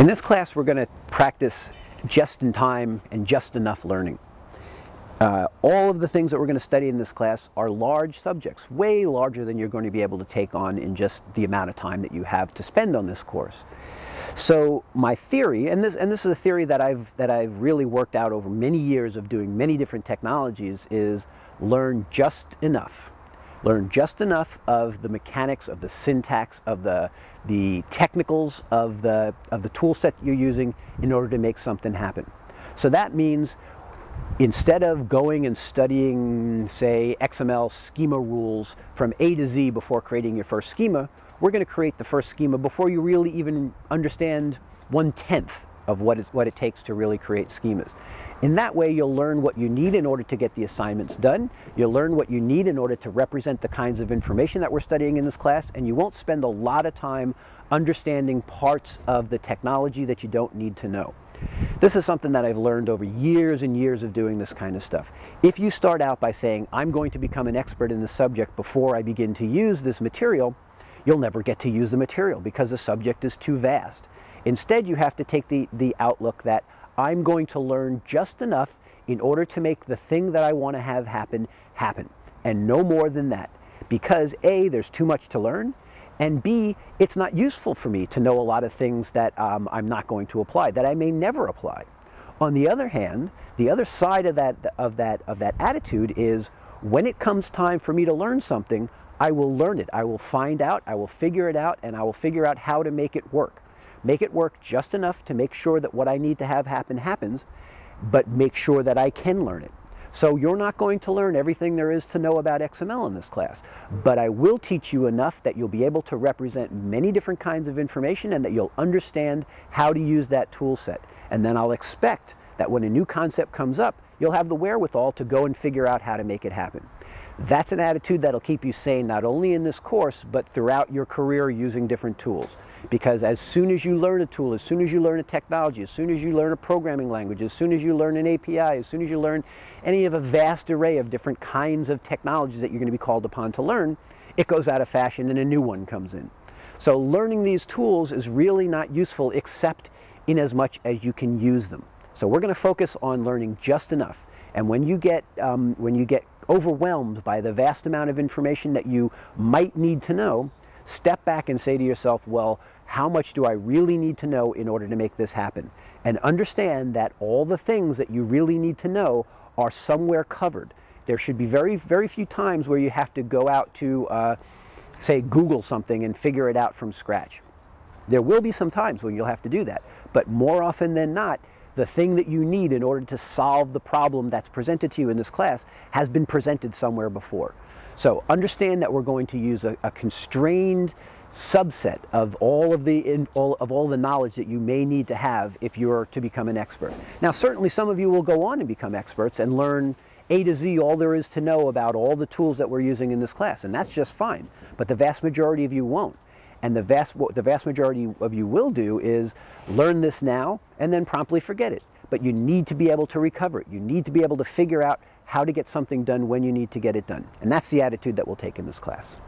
In this class, we're going to practice just in time and just enough learning. Uh, all of the things that we're going to study in this class are large subjects, way larger than you're going to be able to take on in just the amount of time that you have to spend on this course. So my theory, and this, and this is a theory that I've, that I've really worked out over many years of doing many different technologies, is learn just enough. Learn just enough of the mechanics, of the syntax, of the, the technicals of the, of the tool set you're using in order to make something happen. So that means instead of going and studying, say, XML schema rules from A to Z before creating your first schema, we're going to create the first schema before you really even understand one-tenth of what, is, what it takes to really create schemas. In that way, you'll learn what you need in order to get the assignments done. You'll learn what you need in order to represent the kinds of information that we're studying in this class, and you won't spend a lot of time understanding parts of the technology that you don't need to know. This is something that I've learned over years and years of doing this kind of stuff. If you start out by saying, I'm going to become an expert in this subject before I begin to use this material, you'll never get to use the material because the subject is too vast. Instead, you have to take the, the outlook that I'm going to learn just enough in order to make the thing that I want to have happen, happen. And no more than that. Because A, there's too much to learn, and B, it's not useful for me to know a lot of things that um, I'm not going to apply, that I may never apply. On the other hand, the other side of that, of that, of that attitude is when it comes time for me to learn something, I will learn it. I will find out, I will figure it out, and I will figure out how to make it work. Make it work just enough to make sure that what I need to have happen happens, but make sure that I can learn it. So you're not going to learn everything there is to know about XML in this class, but I will teach you enough that you'll be able to represent many different kinds of information and that you'll understand how to use that tool set. And then I'll expect that when a new concept comes up, you'll have the wherewithal to go and figure out how to make it happen. That's an attitude that'll keep you sane not only in this course, but throughout your career using different tools. Because as soon as you learn a tool, as soon as you learn a technology, as soon as you learn a programming language, as soon as you learn an API, as soon as you learn any of a vast array of different kinds of technologies that you're going to be called upon to learn, it goes out of fashion and a new one comes in. So learning these tools is really not useful except in as much as you can use them. So we're going to focus on learning just enough. And when you get, um, when you get overwhelmed by the vast amount of information that you might need to know, step back and say to yourself, well, how much do I really need to know in order to make this happen? And understand that all the things that you really need to know are somewhere covered. There should be very, very few times where you have to go out to, uh, say, Google something and figure it out from scratch. There will be some times when you'll have to do that, but more often than not, the thing that you need in order to solve the problem that's presented to you in this class has been presented somewhere before. So understand that we're going to use a, a constrained subset of all of the in, all, of all the knowledge that you may need to have if you're to become an expert. Now certainly some of you will go on and become experts and learn a to Z all there is to know about all the tools that we're using in this class and that's just fine. But the vast majority of you won't. And the vast, what the vast majority of you will do is learn this now and then promptly forget it. But you need to be able to recover it. You need to be able to figure out how to get something done when you need to get it done. And that's the attitude that we'll take in this class.